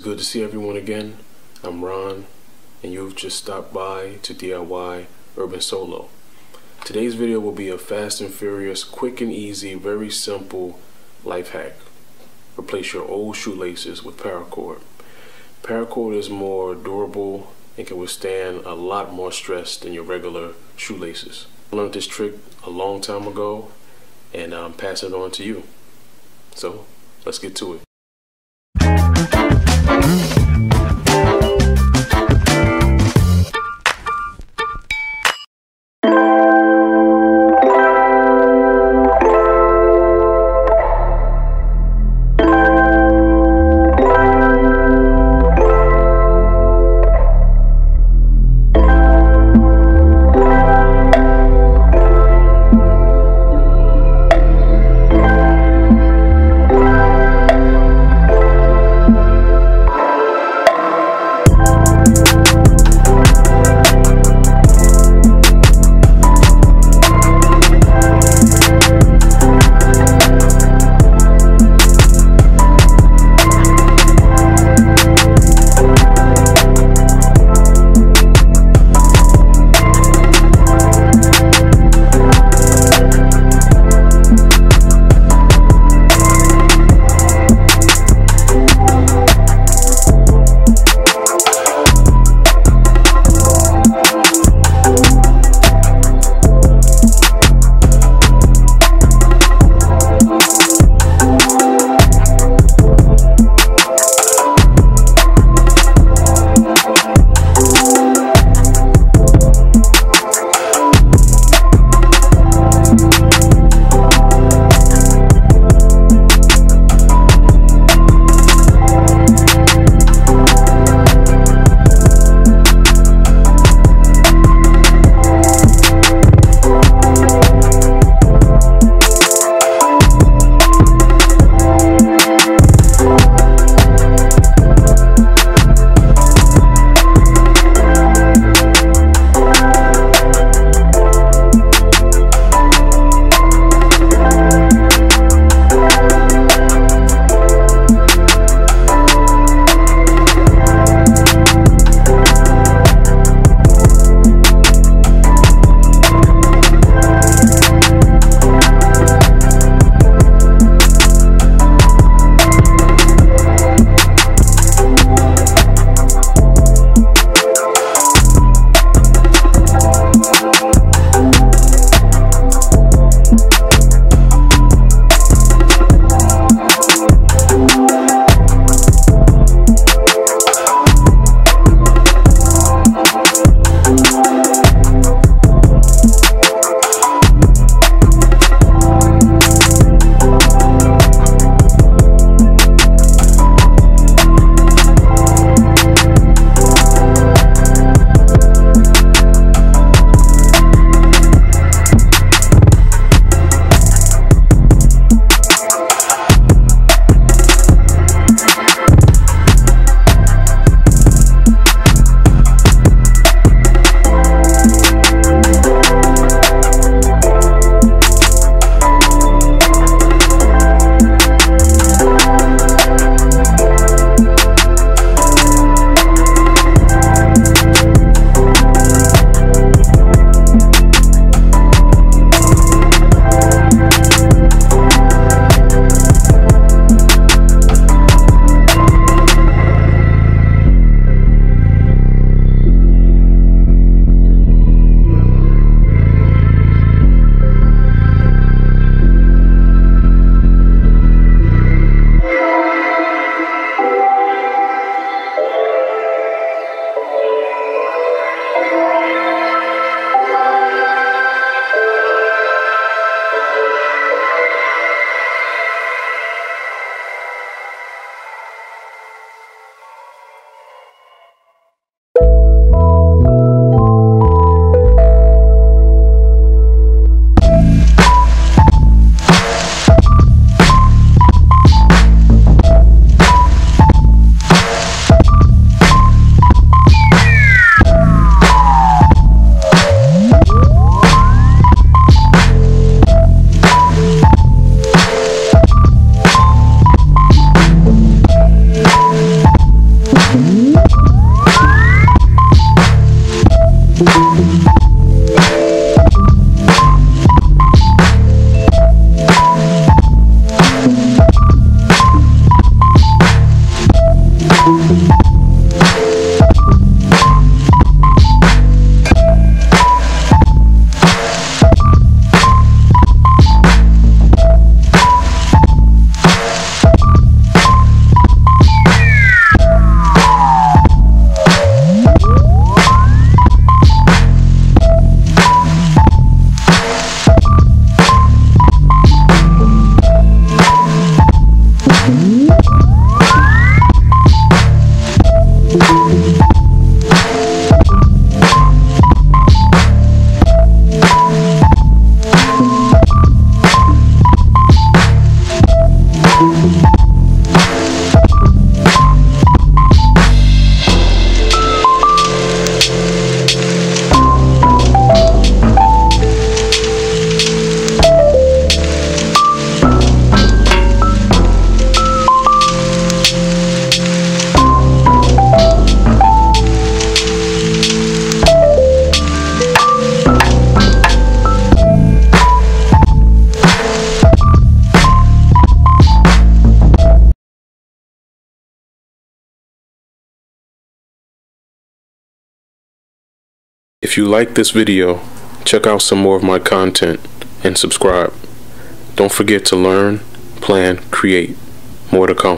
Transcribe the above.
Good to see everyone again. I'm Ron, and you've just stopped by to DIY Urban Solo. Today's video will be a fast and furious, quick and easy, very simple life hack. Replace your old shoelaces with paracord. Paracord is more durable and can withstand a lot more stress than your regular shoelaces. I learned this trick a long time ago, and I'm passing it on to you. So, let's get to it. Thank If you like this video, check out some more of my content and subscribe. Don't forget to learn, plan, create. More to come.